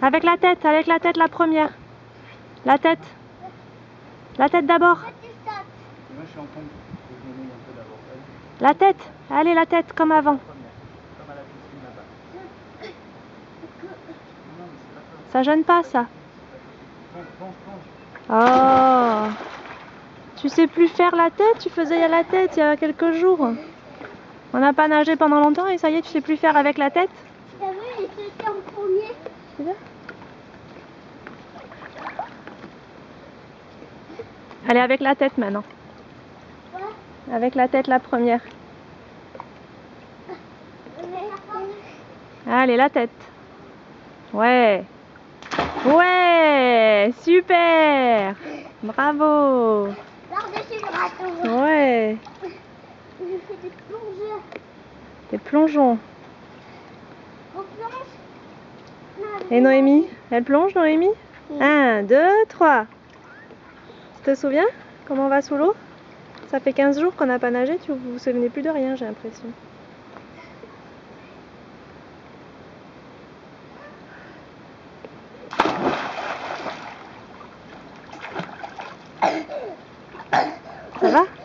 Avec la tête, avec la tête la première. La tête. La tête d'abord. La tête. Allez, la tête, comme avant. ça. Gêne pas, ça. Oh. Tu sais plus faire la tête? Tu faisais la tête il y a quelques jours. On n'a pas nagé pendant longtemps et ça y est, tu sais plus faire avec la tête? C'est. Allez, avec la tête maintenant. Avec la tête la première. Allez, la tête. Ouais. Ouais, super. Bravo. Ouais. Des plongeons. Et Noémie Elle plonge, Noémie 1, 2, 3. Tu te souviens comment on va sous l'eau? Ça fait 15 jours qu'on n'a pas nagé, tu vous, vous souvenez plus de rien, j'ai l'impression. Ça va?